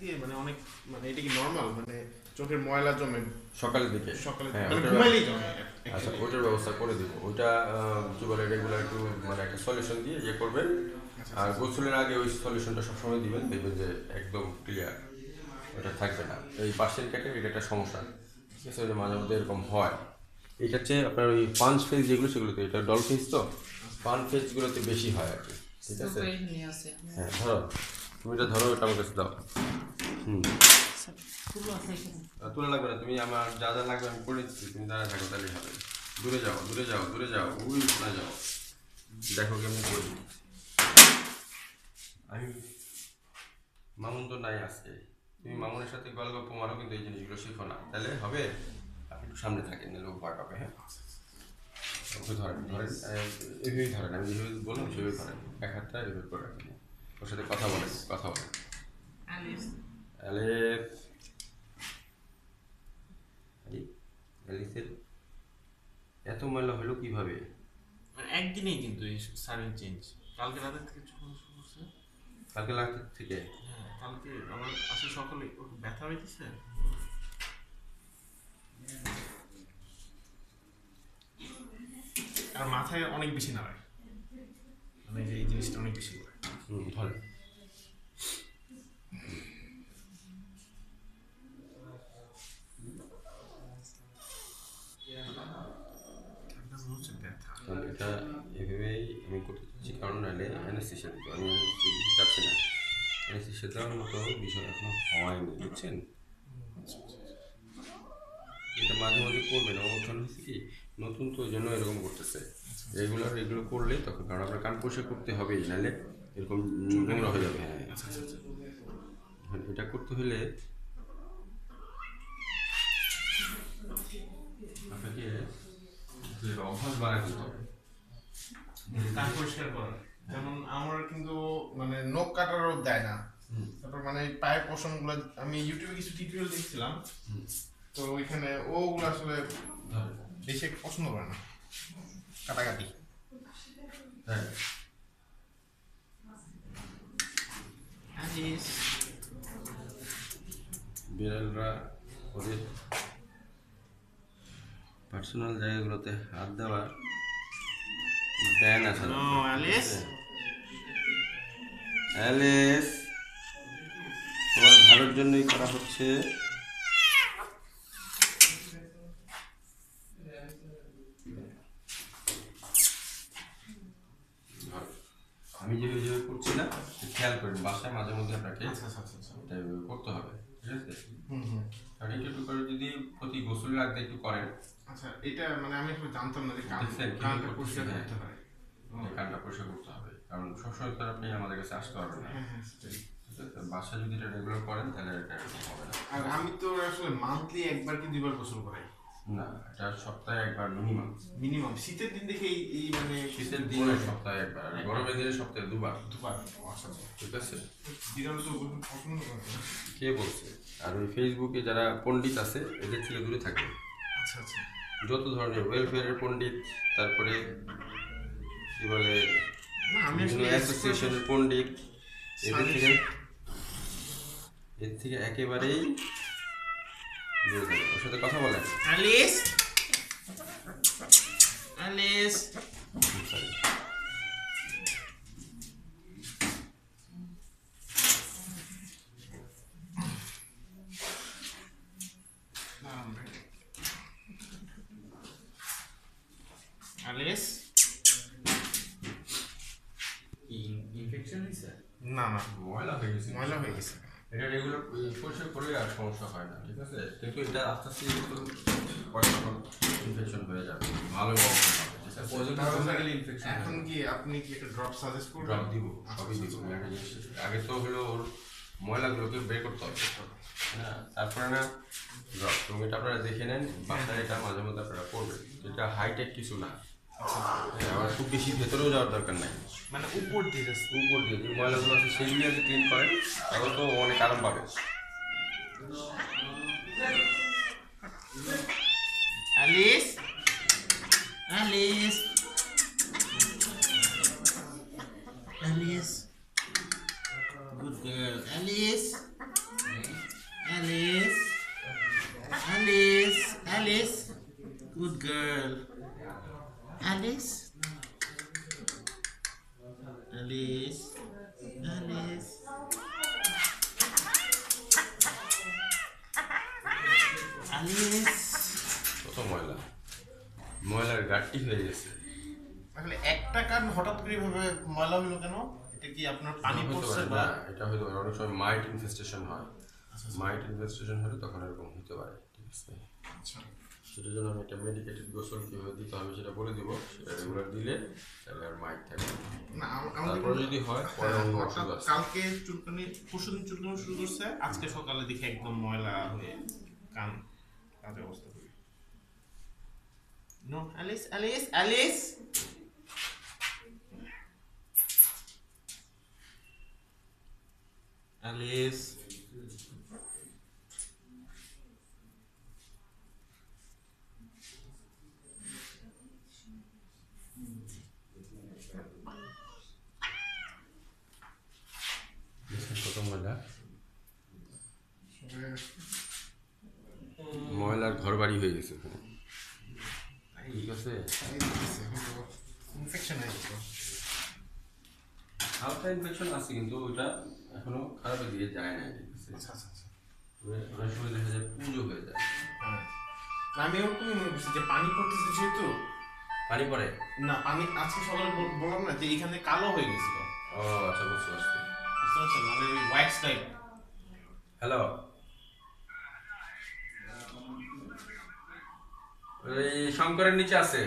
দিয়ে মানে অনেক মানে এটা কি নর্মাল মানে চোখের ময়লা জমে সকালের দিকে। সকালে হ্যাঁ, মানে ঘুমাইলেই জমে আচ্ছা ওটার ব্যবস্থা করে দিব। ওইটা কি বলে রেগুলার একটু মানে একটা সলিউশন দিয়ে ইয়ে করবেন। আর গোসলের আগে ওই সলিউশনটা সবসময় দিবেন দেখবেন যে একদম ক্লিয়ার ওটা থাকবে না। এই পার্সেন্ট কেটে এটা একটা সমস্যা। ঠিক আছে ওই মাঝে মধ্যে এরকম হয়। এটা হচ্ছে আপনার ওই পাঞ্চ ফেজ যেগুলো সেগুলোতে এটা ডল ফেজ তো? পান ফেজগুলোতে বেশি হয় আর কি। ঠিক আছে। হ্যাঁ ধরো তুমি এটা ধরো এটা আমার কাছে দাও। হুম। তুলো লাগবে না তুমি আমার যা যা লাগবে আমি করে দিচ্ছি তুমি দাঁড়া থাকো তাহলে হবে। দূরে যাও দূরে যাও দূরে যাও ওই না যাও? দেখো কেমনি করি। আমি মামুন তো নাই আজকে। তুমি মামুনের সাথে গল্প গল্প মারো কিন্তু এই জিনিসগুলো শিখো না। তাহলে হবে? আপনি একটু সামনে থাকেন ভয় পাবে হ্যাঁ? ওকে ধরেন ধরেন এভাবেই ধরেন আমি যেভাবে বললাম সেভাবে ধরেন এক হাতটা এভাবে করে রাখেন। ওর সাথে কথা বলেন কথা বলে। আলিস অ্যালেক্স এত ময়লা হলো কীভাবে? মানে একদিনেই কিন্তু এই সার্ভিং চেঞ্জ। কালকে রাতের থেকে যখন শুরু করছে কালকে লাগতে থেকে? হ্যাঁ কালকে আমার আসলে সকালে। ব্যথা হইতেছে? আর মাথায় অনেক বেশি নাড়ায়। মানে যে এই জিনিসটা অনেক বেশি ধরে এটা এভাবেই আমি করতে চাচ্ছি কারণ নাহলে অ্যানাস্থেশিয়া দিতে আমি দিতে চাচ্ছি না অ্যানাস্থেশিয়া দেওয়ার মতো বিষয় এখনও হয়নি বুঝছেন এটা মাঝে মাঝে করবে না ওখান হচ্ছে কি নতুন তো ওই জন্য এরকম করতেছে রেগুলার এগুলো করলে তখন কারণ আপনার কান পরিষ্কার করতে হবেই নাহলে এরকম নোংরা হয়ে যাবে হ্যাঁ আচ্ছা আচ্ছা আচ্ছা। এটা করতে হলে আপনাকে অভ্যাস বাড়ায় দিতে হবে। কান পরিষ্কার করার যেমন আমার কিন্তু মানে নখ কাটারও দেয় না। তারপর মানে এই পায়ের পশমগুলো আমি ইউটিউবে কিছু টিউটোরিয়াল দেখছিলাম। তো ওইখানে ওগুলো আসলে বেশি একটা পছন্দ করে না কাটাকাটি। হ্যাঁ। বিড়ালরা ওদের পার্সোনাল জায়গাগুলোতে হাত দেওয়া দেয় না। নো অ্যালিস অ্যালিস তোমার ভালোর জন্যই করা হচ্ছে আমি যেভাবে যেভাবে করছি না খেয়াল করেন বাসায় মাঝে মধ্যে আপনাকে আচ্ছা আচ্ছা আচ্ছা আচ্ছা এটা এভাবে করতে হবে ঠিক আছে? হুম হুম। একটু একটু করে যদি প্রতি গোসলের আগে একটু করেন। আচ্ছা এটা মানে আমি একটু জানতাম না যে কানটা পরিষ্কার হ্যাঁ। করতে হয়। কানটা পরিষ্কার করতে হবে। কারণ সবসময় তো আপনি আমাদের কাছে আসতে পারবেন না। হ্যাঁ বাসা যদি এটা রেগুলার করেন তাহলে এটা হবে না। আর আমি তো আসলে মান্থলি একবার কি দুইবার গোসল করাই। না এটা সপ্তাহে একবার মিনিমাম মিনিমাম শীতের দিন দেখে এই মানে শীতের দিনে সপ্তাহে একবার আর গরমের দিনে সপ্তাহে দুবার। দুবার। আচ্ছা আচ্ছা। ঠিক আছে? বিড়াল তো। কে বলছে? আর ওই ফেসবুকে যারা পণ্ডিত আছে এদের থেকে দূরে থাকবে আচ্ছা আচ্ছা। যত ধরনের ওয়েলফেয়ারের পণ্ডিত তারপরে কি বলে আমি অ্যাসোসিয়েশনের পণ্ডিত এদের থেকে এর থেকে একেবারেই দূরে থাকবে ওর সাথে কথা বলেন Alice Alice Sorry. Alice infection হয়েছে না না ময়লা হয়ে গেছে ময়লা হয়ে গেছে এটা রেগুলার পরিষ্কার করলে আর সমস্যা হয় না ঠিক আছে? কিন্তু এটা আস্তে আস্তে ইনফেকশন হয়ে যাবে ভালো এখন কি আপনি কি একটা ড্রপ সাজেস্ট করবেন? ড্রপ দিব সবই দিব একটা জিনিস আগে তো হলো ওর ময়লাগুলোকে বের করতে হবে হ্যাঁ? তারপরে না ড্রপ এবং এটা আপনারা দেখে নেন বাসায় এটা মাঝে মধ্যে আপনারা করবেন। এটা হাইটেক কিছু না। আবার খুব বেশি ভেতরেও যাওয়ার দরকার নাই। মানে উপর দিয়ে উপর দিয়ে যে ময়লাগুলো আছে সেইগুলো যদি ক্লিন করেন তাহলে তো অনেক আরাম পাবে আলিস আলিস আলিস ময়লার হয়ে গেছে আসলে একটা কান হঠাৎ করে ভাবে ময়লা হলো কেন? এটা কি আপনার পানি পড়ছে পারে বা? এটা পারে অনেক সময় মাইট ইনফেস্টেশন হয়। মাইট ইনফেস্টেশন হলে তখন এরকম হতে পারে ঠিক আছে? আচ্ছা। সেটার জন্য আমি একটা মেডিকেটেড গোসল কীভাবে দিতে হবে সেটা বলে দিব সেটা রেগুলার দিলে তাহলে আর মাইট থাকবে না। না আমাদের তারপরে যদি হয় পরে হ্যাঁ, অন্য হঠাৎ আছে। কালকে চুলকানি পরশুদিন চুলকানি শুরু করছে আজকে সকালে দেখি একদম ময়লা হয়ে কান কাজে অবস্থা। করি no Alice Alice Alice Alice দেখছেন কত ময়লা ময়লার ঘর বাড়ি হয়ে গেছে ওখানে ঠিক আছে ইনফেকশন হয়ে হালকা ইনফেকশন আছে কিন্তু ওটা এখনও খারাপের দিকে যায় না ঠিক আছে অনেক সময় দেখা যায় পুজো হয়ে যায় হ্যাঁ আমি ওরকমই মনে করছি যে পানি পড়তেছে যেহেতু পানি পড়ে না পানি আজকে সকালে বল- বললাম না যে এখানে কালো হয়ে গেছিল ও আচ্ছা বুঝতে পারছি বুঝতে পারছেন মানে ওই হোয়াইট টাইপ হ্যালো শঙ্করের নিচে আছে।